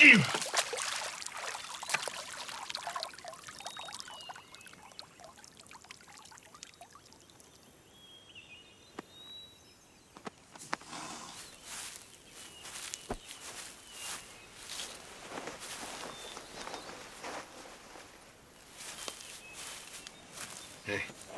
you! Hey.